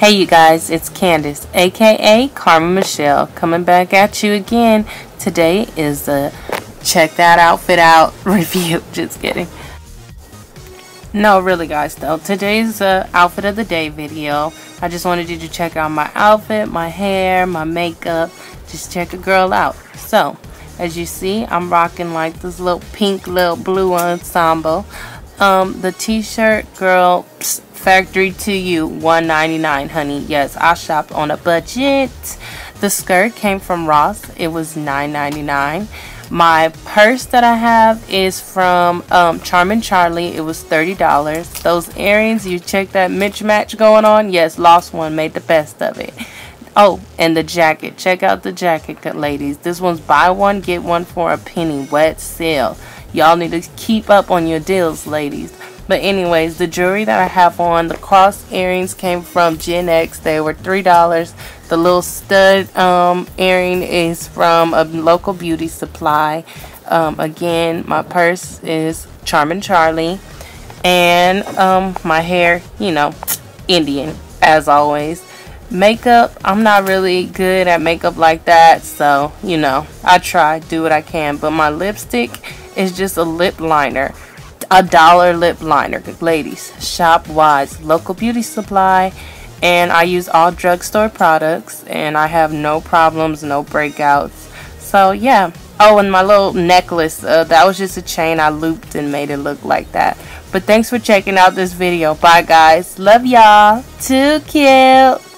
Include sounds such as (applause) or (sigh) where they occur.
Hey you guys, it's Candice, aka Carmen Michelle, coming back at you again. Today is the check that outfit out (laughs) review. Just kidding. No, really guys though. Today's the outfit of the day video. I just wanted you to check out my outfit, my hair, my makeup. Just check a girl out. So, as you see, I'm rocking like this little pink, little blue ensemble. Um, the t-shirt, girl, Factory to you, 199 honey. Yes, I shopped on a budget. The skirt came from Ross. It was 9.99. My purse that I have is from um, Charlie. It was $30. Those earrings, you check that mismatch going on? Yes, Lost One made the best of it. Oh, and the jacket. Check out the jacket, ladies. This one's buy one, get one for a penny. Wet Seal. Y'all need to keep up on your deals, ladies. But anyways, the jewelry that I have on, the cross earrings came from Gen X. They were $3. The little stud um, earring is from a local beauty supply. Um, again, my purse is Charming Charlie. And um, my hair, you know, Indian, as always. Makeup, I'm not really good at makeup like that. So, you know, I try, do what I can. But my lipstick is just a lip liner a dollar lip liner ladies shop wise local beauty supply and I use all drugstore products and I have no problems no breakouts so yeah oh and my little necklace uh, that was just a chain I looped and made it look like that but thanks for checking out this video bye guys love y'all too cute